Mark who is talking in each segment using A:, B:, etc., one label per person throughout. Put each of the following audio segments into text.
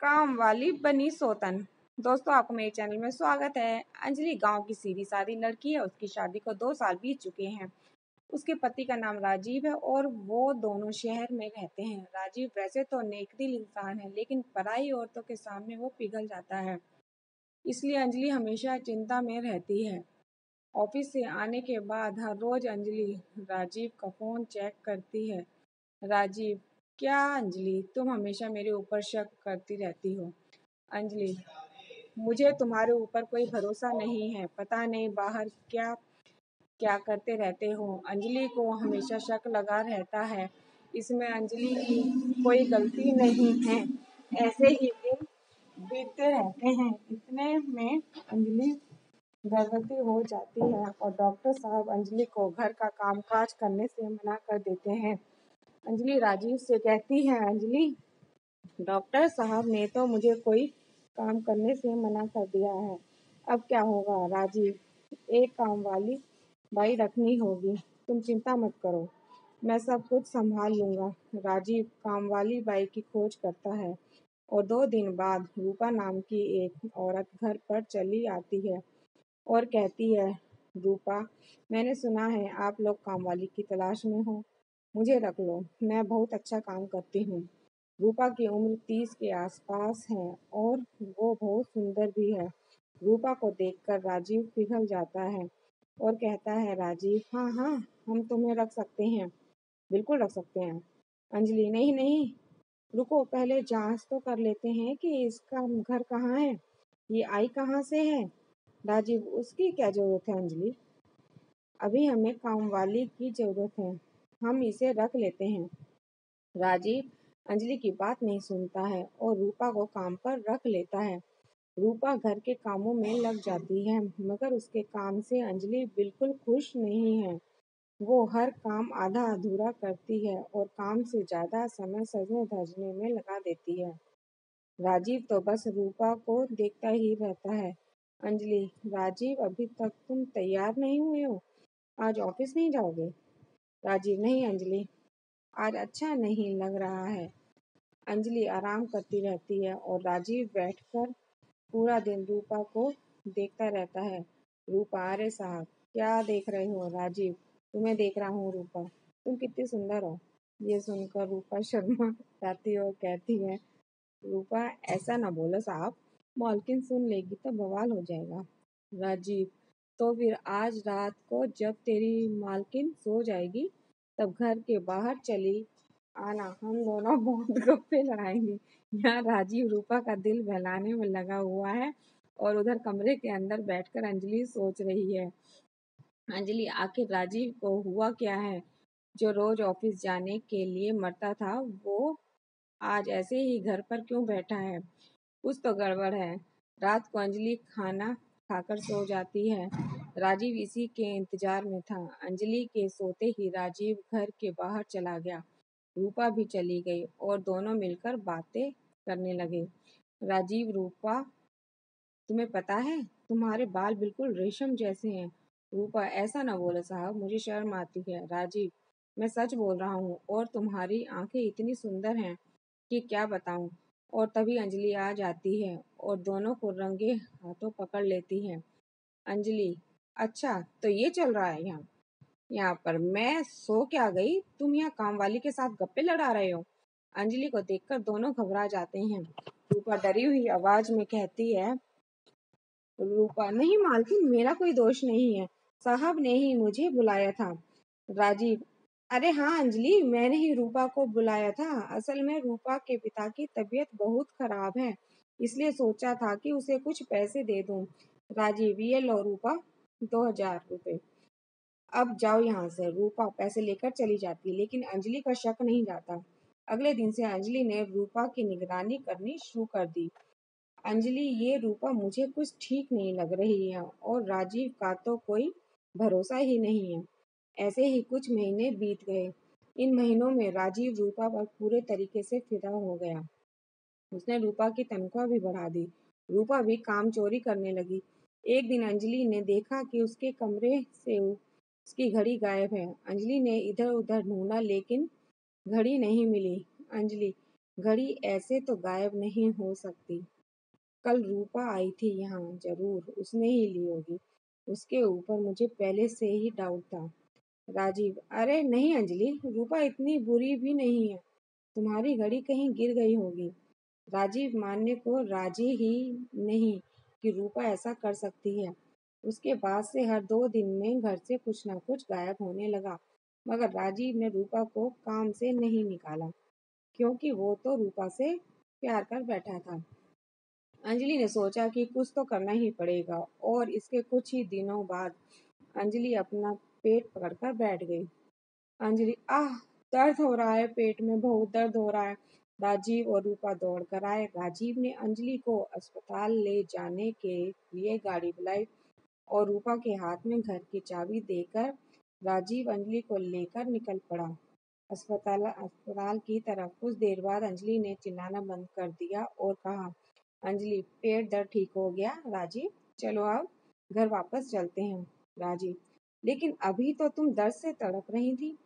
A: काम वाली बनी सोतन। दोस्तों, आपको मेरे चैनल में स्वागत है। अंजलि गाँव की सीधी सादी लड़की है। उसकी शादी को दो साल बीत चुके हैं। उसके पति का नाम राजीव है और वो दोनों शहर में रहते हैं। राजीव वैसे तो नेक दिल इंसान है, लेकिन पराई औरतों के सामने वो पिघल जाता है। इसलिए अंजलि हमेशा चिंता में रहती है। ऑफ़िस से आने के बाद हर रोज अंजलि राजीव का फ़ोन चेक करती है। राजीव क्या अंजलि, तुम हमेशा मेरे ऊपर शक करती रहती हो? अंजलि, मुझे तुम्हारे ऊपर कोई भरोसा नहीं है। पता नहीं बाहर क्या क्या करते रहते हो। अंजलि को हमेशा शक लगा रहता है। इसमें अंजलि की कोई गलती नहीं है। ऐसे ही दिन बीतते रहते हैं। इतने में अंजलि गर्भवती हो जाती है और डॉक्टर साहब अंजलि को घर का कामकाज करने से मना कर देते हैं। अंजलि राजीव से कहती है, अंजलि, डॉक्टर साहब ने तो मुझे कोई काम करने से मना कर दिया है। अब क्या होगा, राजीव? एक काम वाली बाई रखनी होगी। तुम चिंता मत करो, मैं सब कुछ संभाल लूँगा। राजीव काम वाली बाई की खोज करता है और दो दिन बाद रूपा नाम की एक औरत घर पर चली आती है और कहती है, रूपा, मैंने सुना है आप लोग काम वाली की तलाश में हो। मुझे रख लो, मैं बहुत अच्छा काम करती हूँ। रूपा की उम्र तीस के आसपास है और वो बहुत सुंदर भी है। रूपा को देखकर राजीव पिघल जाता है और कहता है, राजीव हाँ हाँ हम तुम्हें रख सकते हैं। बिल्कुल रख सकते हैं। अंजलि, नहीं नहीं, रुको, पहले जाँच तो कर लेते हैं कि इसका घर कहाँ है। ये आई कहाँ से है? राजीव, उसकी क्या ज़रूरत है, अंजलि? अभी हमें काम वाली की ज़रूरत है। हम इसे रख लेते हैं। राजीव अंजलि की बात नहीं सुनता है और रूपा को काम पर रख लेता है। रूपा घर के कामों में लग जाती है, मगर उसके काम से अंजलि बिल्कुल खुश नहीं है। वो हर काम आधा अधूरा करती है और काम से ज़्यादा समय सजने धजने में लगा देती है। राजीव तो बस रूपा को देखता ही रहता है। अंजलि, राजीव, अभी तक तुम तैयार नहीं हुए हो? आज ऑफ़िस नहीं जाओगे? राजीव, नहीं अंजलि। आज अच्छा नहीं लग रहा है। अंजलि आराम करती रहती है और राजीव बैठकर पूरा दिन रूपा को देखता रहता है। रूपा, अरे साहब, क्या देख रहे हो राजीव? तुम्हें देख रहा हूँ रूपा। तुम कितनी सुंदर हो। ये सुनकर रूपा शर्मा जाती और कहती है, रूपा, ऐसा ना बोलो साहब, मालकिन सुन लेगी तो बवाल हो जाएगा। राजीव तो फिर आज रात को जब तेरी मालकिन सो जाएगी, तब घर के बाहर चली। आना, हम दोनों बहुत गप्पे लड़ाएँगे। यहाँ राजीव रूपा का दिल बहलाने में लगा हुआ है और उधर कमरे के अंदर बैठकर अंजलि सोच रही है। अंजलि, आखिर राजीव को हुआ क्या है? जो रोज ऑफ़िस जाने के लिए मरता था, वो आज ऐसे ही घर पर क्यों बैठा है? कुछ तो गड़बड़ है। रात को अंजलि खाना खाकर सो जाती है। राजीव इसी के इंतज़ार में था। अंजलि के सोते ही राजीव घर के बाहर चला गया। रूपा भी चली गई और दोनों मिलकर बातें करने लगे। राजीव, रूपा, तुम्हें पता है? तुम्हारे बाल बिल्कुल रेशम जैसे हैं। रूपा, ऐसा ना बोलो साहब, मुझे शर्म आती है। राजीव, मैं सच बोल रहा हूँ और तुम्हारी आँखें इतनी सुंदर हैं कि क्या बताऊँ? और तभी अंजलि आ जाती है और दोनों को रंगे हाथों पकड़ लेती है। अंजलि अच्छा तो ये चल रहा है यहाँ। यहाँ पर मैं सो के आ गई? तुम यहाँ काम वाली के साथ गप्पे लड़ा रहे हो? अंजलि को देखकर दोनों घबरा जाते हैं। रूपा डरी हुई आवाज़ में कहती है, रूपा, नहीं मालकिन, मेरा कोई दोष नहीं है। साहब ने ही मुझे बुलाया था। राजीव अरे हाँ अंजलि, मैंने ही रूपा को बुलाया था। असल में रूपा के पिता की तबीयत बहुत खराब है, इसलिए सोचा था कि उसे कुछ पैसे दे दूँ। राजीव, ये लो रूपा, दो हज़ार रुपए। अब जाओ यहाँ से, रूपा पैसे लेकर चली जाती लेकिन अंजलि का शक नहीं जाता। अगले दिन से अंजलि ने रूपा की निगरानी करनी शुरू कर दी। अंजलि, ये रूपा मुझे कुछ ठीक नहीं लग रही है और राजीव का तो कोई भरोसा ही नहीं है। ऐसे ही कुछ महीने बीत गए। इन महीनों में राजीव रूपा पर पूरे तरीके से फिदा हो गया। उसने रूपा की तनख्वाह भी बढ़ा दी। रूपा भी काम चोरी करने लगी। एक दिन अंजलि ने देखा कि उसके कमरे से उसकी घड़ी गायब है। अंजलि ने इधर उधर ढूंढा, लेकिन घड़ी नहीं मिली। अंजलि, घड़ी ऐसे तो गायब नहीं हो सकती। कल रूपा आई थी यहाँ, ज़रूर, उसने ही ली होगी। उसके ऊपर मुझे पहले से ही डाउट था। राजीव, अरे नहीं अंजलि, रूपा इतनी बुरी भी नहीं है। तुम्हारी घड़ी कहीं गिर गई होगी राजीव मानने को राज़ी ही नहीं कि रूपा ऐसा कर सकती है। उसके बाद से हर दो दिन में घर से कुछ न कुछ गायब होने लगा, मगर राजीव ने रूपा को काम से नहीं निकाला, क्योंकि वो तो रूपा से प्यार कर बैठा था। अंजलि ने सोचा कि कुछ तो करना ही पड़ेगा, और इसके कुछ ही दिनों बाद अंजलि अपना पेट पकड़कर बैठ गई। अंजलि, आह, दर्द हो रहा है पेट में, बहुत दर्द हो रहा है। राजीव और रूपा दौड़ कर आए। राजीव ने अंजलि को अस्पताल ले जाने के लिए गाड़ी बुलाई और रूपा के हाथ में घर की चाबी देकर राजीव अंजलि को लेकर निकल पड़ा। अस्पताल अस्पताल की तरफ़ कुछ देर बाद अंजलि ने चिल्लाना बंद कर दिया और कहा, अंजलि, पेट दर्द ठीक हो गया? राजीव, चलो अब घर वापस चलते हैं। राजीव लेकिन अभी तो तुम दर्द से तड़प रही थी,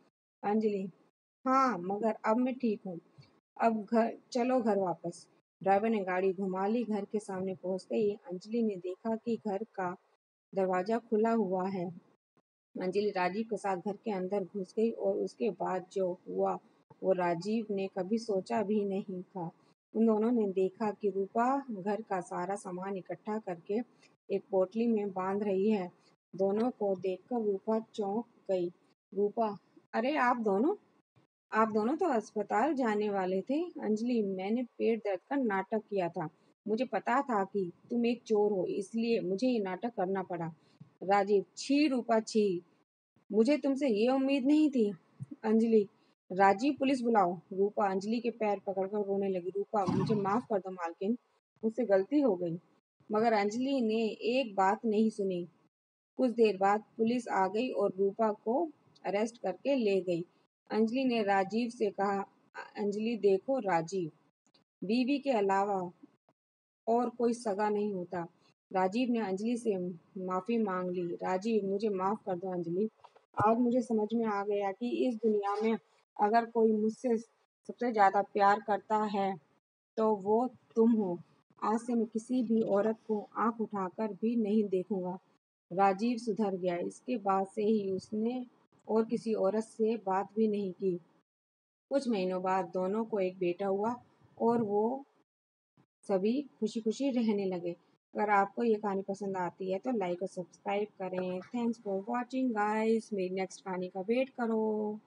A: अंजलि। हाँ मगर अब मैं ठीक हूँ। अब घर, चलो घर वापस। ड्राइवर ने गाड़ी घुमा ली, घर के सामने पहुँचते ही अंजलि ने देखा कि घर का दरवाज़ा खुला हुआ है। अंजलि राजीव के साथ घर के अंदर घुस गई और उसके बाद जो हुआ, वो राजीव ने कभी सोचा भी नहीं था। उन दोनों ने देखा कि रूपा घर का सारा सामान इकट्ठा करके एक पोटली में बाँध रही है। दोनों को देखकर रूपा चौंक गई। रूपा, अरे आप दोनों? आप दोनों तो अस्पताल जाने वाले थे। अंजलि, मैंने पेट दर्द का नाटक किया था। मुझे पता था कि तुम एक चोर हो, इसलिए मुझे ये नाटक करना पड़ा। राजीव, छी रूपा, छी। मुझे तुमसे ये उम्मीद नहीं थी। अंजलि, राजीव, पुलिस बुलाओ। रूपा, अंजलि के पैर पकड़कर रोने लगी। रूपा, मुझे माफ़ कर दो, मालकिन। मुझसे गलती हो गई। मगर अंजलि ने एक बात नहीं सुनी। कुछ देर बाद पुलिस आ गई और रूपा को अरेस्ट करके ले गई। अंजलि ने राजीव से कहा, अंजलि, देखो राजीव। बीवी के अलावा और कोई सगा नहीं होता। राजीव ने अंजलि से माफ़ी मांग ली। राजीव, मुझे माफ़ कर दो अंजलि। आज मुझे समझ में आ गया कि इस दुनिया में अगर कोई मुझसे सबसे ज़्यादा प्यार करता है तो वो तुम हो। आज से मैं किसी भी औरत को आँख उठाकर भी नहीं देखूँगा। राजीव सुधर गया। इसके बाद से ही उसने और किसी औरत से बात भी नहीं की। कुछ महीनों बाद दोनों को एक बेटा हुआ और वो सभी खुशी खुशी रहने लगे। अगर आपको ये कहानी पसंद आती है तो लाइक और सब्सक्राइब करें। थैंक्स फॉर वॉचिंग गाइस मेरी नेक्स्ट कहानी का वेट करो।